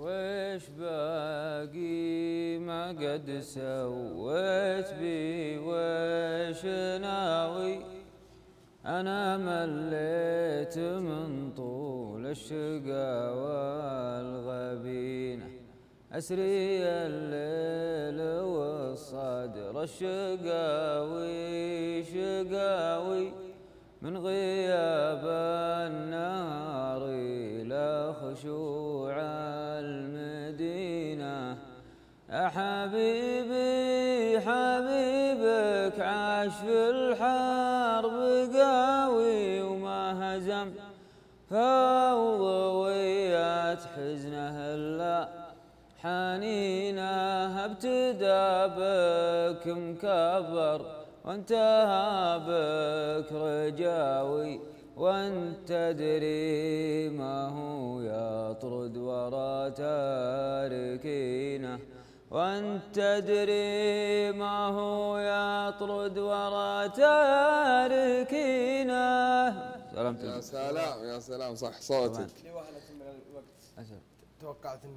وش باقي ما قد سويت بي؟ وش ناوي؟ أنا مليت من طول الشقا والغبينة. أسري الليل والصدر الشقاوي شقاوي. من غياب النهار إلى خشوع حبيبي حبيبك عاش في الحرب قاوي وما هزم. فوضويات حزنه الا حنينه ابتدى بك مكبر. وانتهى بك رجاوي وانت تدري ما هو يطرد ورا تاركينه. وأنت تدري ما هو يطرد ورا تاركينه يا سلام يا سلام صح صوتك. لوهلة من الوقت. توقعت إني